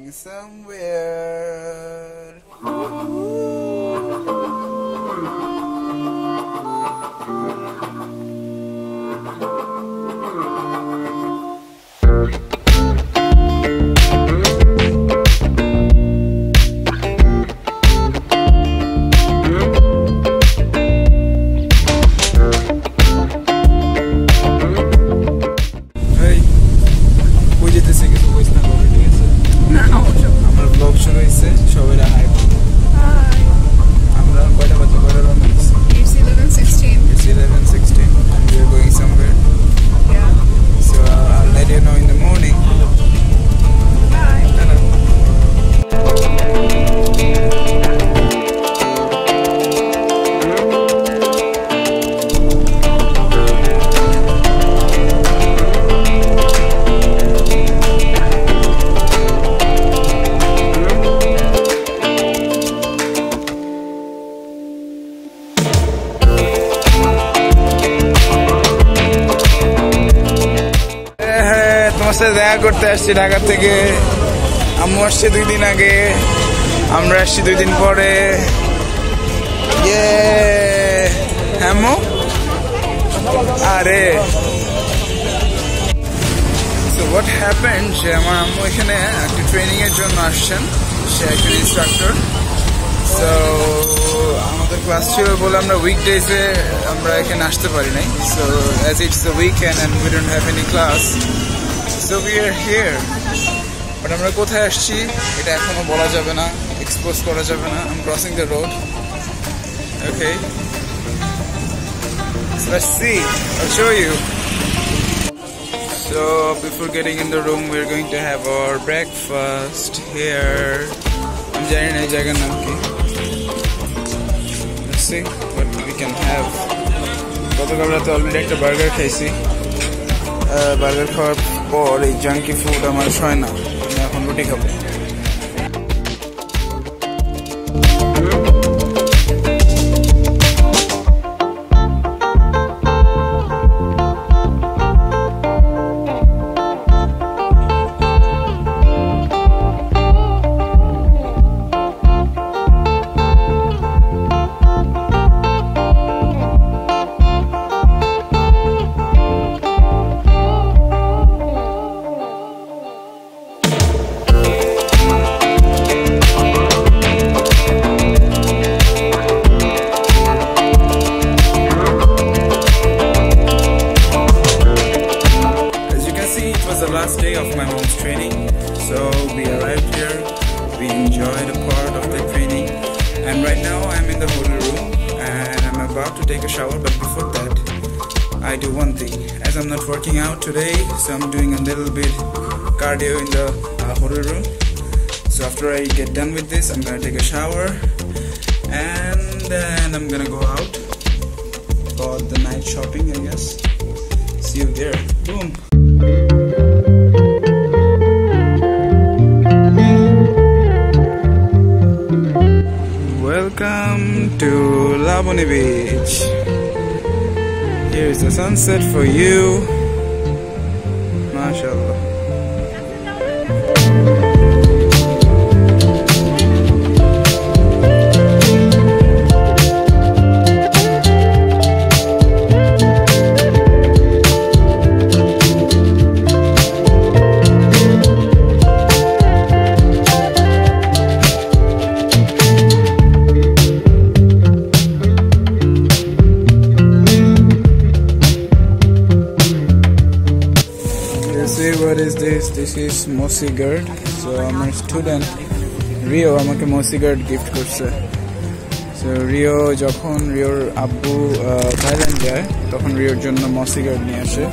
going somewhere. দেখা করতে আসছি ঢাকা থেকে। আম্মু আসছে দুই দিন আগে। আমরা আসছি দুই দিন পরে। ইয়ে আম্মু? আরে। What happened যে আমার আম্মু এখানে একটা ট্রেনিং এর জন্য আসছেন। সে একজন ইনস্ট্রাক্টর সো আমাদের ক্লাস ছিল বলে আমরা উইকডেজে আমরা এখানে আসতে পারি নাই। So as it's the weekend and we don't have any class so we are here but আমরা কোথায় আসছি এটা এখনও বলা যাবে না এক্সপোজ করা যাবে না I'm crossing the road okay let's see. I'll show you. So before getting in the room, we're going to have our breakfast here. I'm জানি না কি Let's see what we can have. গতকাল রাতে already একটা burger খাইছি burger খাওয়ার পর এই জাঙ্কি ফুড আমার সয় না আমি এখন রুটি খাব। I do one thing. As I'm not working out today, so I'm doing a little bit cardio in the uh, hotel room. So after I get done with this, I'm gonna take a shower and then I'm gonna go out for the night shopping, I guess. See you there. Boom. Welcome to Laboni Beach. Here is the sunset for you. MashaAllah. what is this? This is Mosigard. So আমার student Rio আমাকে মসিগার্ড gift করছে so Rio যখন রিওর আব্বু Thailand যায় তখন রিওর জন্য মসিগার্ড নিয়ে আসে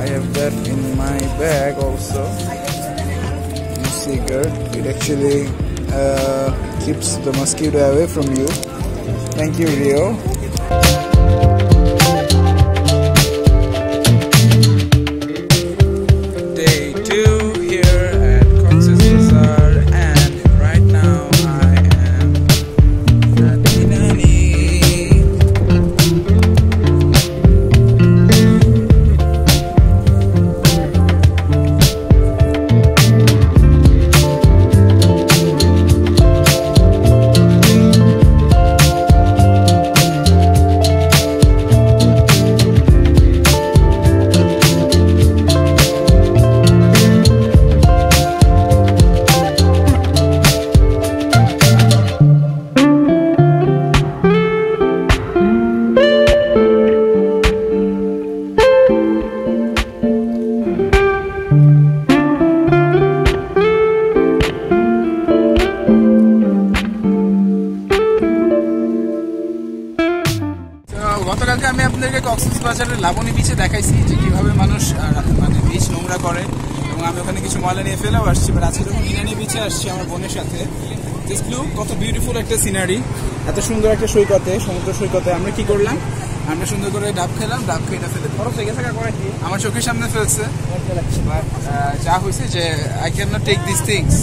I have that in my bag also Mosigard it actually keeps the mosquito away from you. Thank you, Rio. বাজারের লাবণী বিচে দেখাইছি যে কীভাবে মানুষ মানে বিচ নোংরা করে এবং আমি ওখানে কিছু ময়লা নিয়ে ফেলেও আসছি বাট আজকে যখন ইনানি বিচে আসছি আমার বোনের সাথে জাস্ট লুক কত বিউটিফুল একটা সিনারি এত সুন্দর একটা সৈকতে সমুদ্র সৈকতে। আমরা কি করলাম? আমরা সুন্দর করে ডাব খেলাম ডাব খেয়ে এটা ফেলে বরফ লেগে থাকা করে কি? আমার চোখের সামনে ফেলছে। যা হয়েছে যে I can not take this things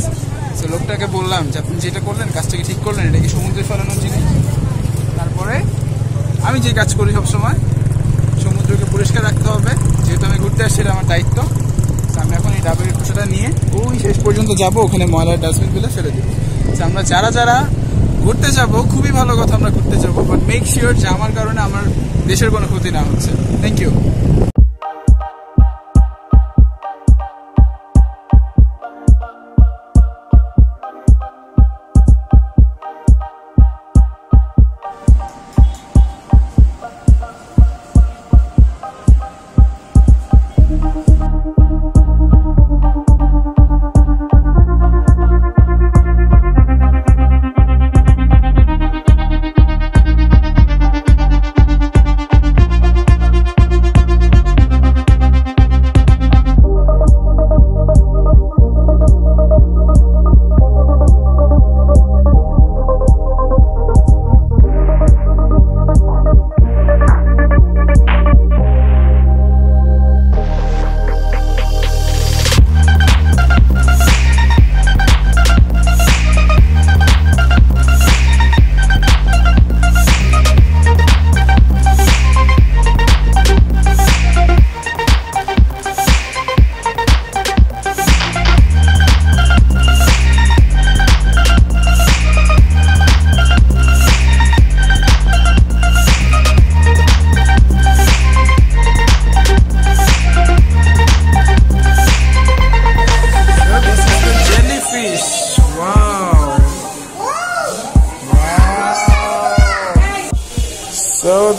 তো লোকটাকে বললাম যে আপনি যেটা করলেন কাজটাকে ঠিক করলেন এটা কি সমুদ্রে ফেলানোর জিনিস? আমি যে কাজ করি সবসময়, সমুদ্রকে পরিষ্কার রাখতে হবে। যেহেতু আমি ঘুরতে আসছি আমার দায়িত্ব। আমি এখন এই ডাবের খোসাটা নিয়ে ওই শেষ পর্যন্ত যাব, ওখানে ময়লার ডাস্টবিনগুলো ফেলে দেবো। আমরা যারা যারা ঘুরতে যাব, খুবই ভালো কথা আমরা ঘুরতে যাব বাট মেক শিওর যে আমার কারণে আমার দেশের কোনো ক্ষতি না হচ্ছে। Thank you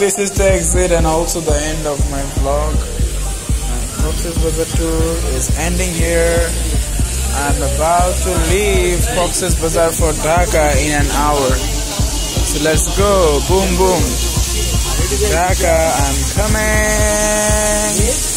this is the exit and also the end of my vlog. My Fox's Bazaar tour is ending here. I'm about to leave Fox's Bazaar for Dhaka in an hour. So let's go. Boom boom. Dhaka, I'm coming.